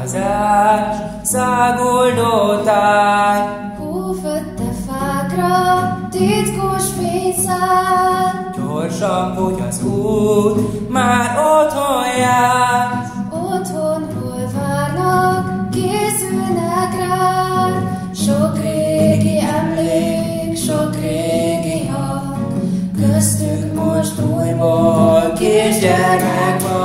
havazás, száguldó táj. Hófötte fákra, titkos fényszál. Gyorsan fogy az út, már otthon jár. Otthon hol várnak, készülnek rád. Sok régi emlék, sok régi hang. Köztük most újból kisgyermek vagy.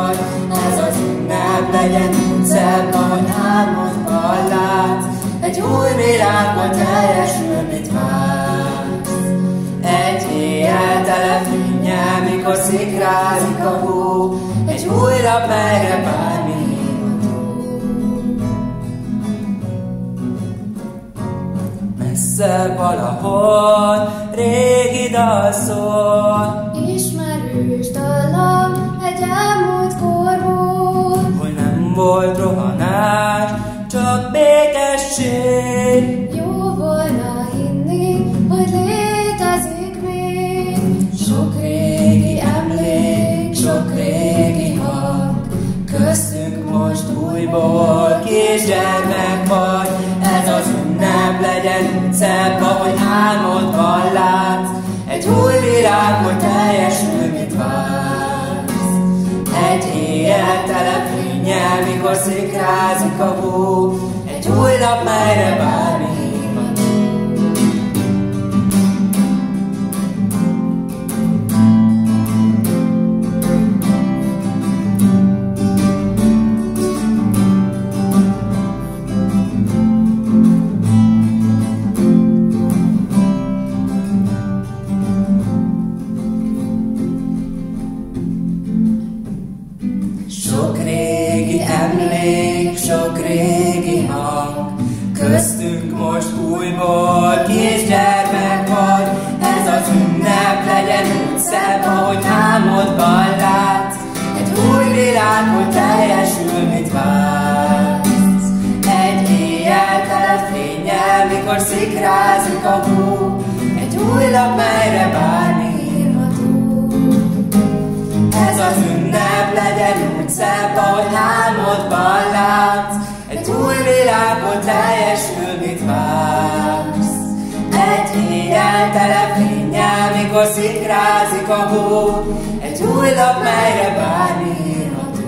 Legyen ahogy álmodban látsz. Egy új világban teljesül, mit vársz. Egy éjjel tele fényel, mikor szikrázik a hó, egy új lap, melyre bármi. Messze valahol régi dal szól, Ismerős dallam volt rohanás, csak békesség. Jó volna hinni, hogy létezik még Sok régi emlék, sok régi hang Köztünk most újból kisgyermek vagy, ez az ünnep legyen szebb, ahogy álmodban látsz. Egy új világ, hogy mikor szikrázik a hó, egy új nap, melyre bármi újból kisgyermek vagy. Ez az ünnep legyen úgy szebb, ahogy álmodban látsz. Egy új világ, hogy teljesül, mit vársz. Egy éjjel tele fényel, mikor szikrázik a hó, egy új lap, melyre bármi írható. Ez az ünnep legyen úgy szebb, ahogy álmodban látsz. Egy új világon teljesül, Éjjel tele fényel, mikor szikrázik a hó. Egy új lap, melyre bármi írható.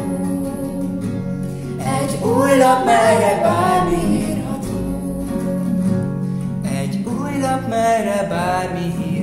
Egy új lap, melyre bármi írható. Egy új lap, melyre bármi írható.